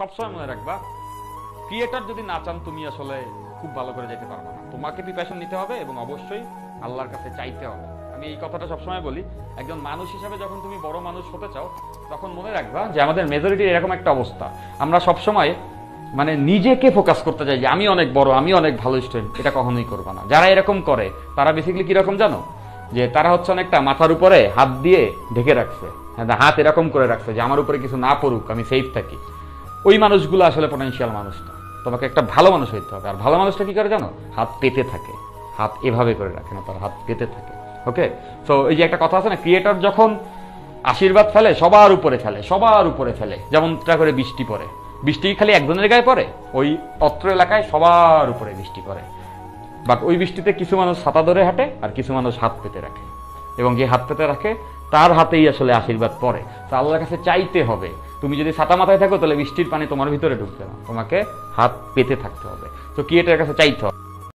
সবসময় মনে রাখবা ক্রিয়েটার যদি না চান তুমি আসলে খুব ভালো করে যেতে পারবে না। তোমাকে প্রিপারেশন নিতে হবে এবং অবশ্যই আল্লাহর কাছে চাইতে হবে। আমি এই কথাটা সবসময় বলি একজন মানুষ হিসাবে যখন তুমি বড় মানুষ হতে চাও তখন মনে রাখবা যে আমাদের মেজরিটির এরকম একটা অবস্থা। আমরা সবসময় মানে নিজেকে ফোকাস করতে চাই যে আমি অনেক বড় আমি অনেক ভালো স্টুডেন্ট এটা কখনোই করবা না। যারা এরকম করে তারা বেসিক্যালি কীরকম জানো? যে তারা হচ্ছে অনেকটা মাথার উপরে হাত দিয়ে ঢেকে রাখছে। হ্যাঁ, হাত এরকম করে রাখছে যে আমার উপরে কিছু না পড়ুক আমি সেফ থাকি। ওই মানুষগুলো আসলে পটেনশিয়াল মানুষ না। তোমাকে একটা ভালো মানুষ হইতে হবে। আর ভালো মানুষটা কি করে জানো? হাত পেতে থাকে। হাত এভাবে করে রাখে না, তার হাত পেতে থাকে। ওকে তো এই যে একটা কথা আছে না ক্রিয়েটর যখন আশীর্বাদ ফেলে, সবার উপরে ফেলে, সবার উপরে ফেলে, যেমনটা করে বৃষ্টি পড়ে। বৃষ্টি খালি একজনের গায়ে পড়ে? ওই অত্র এলাকায় সবার উপরে বৃষ্টি পড়ে। বাট ওই বৃষ্টিতে কিছু মানুষ ছাতা ধরে হাঁটে, আর কিছু মানুষ হাত পেতে রাখে। এবং যে হাত পেতে রাখে, তার হাতেই আসলে আশীর্বাদ পড়ে। তা আল্লাহর কাছে চাইতে হবে তুমি যদি ছাতা মাথায় থাকো তাহলে বৃষ্টির পানি তোমার ভিতরে ঢুকবে না। তোমাকে হাত পেতে থাকতে হবে। তো কি এটার কাছে চাইতে হবে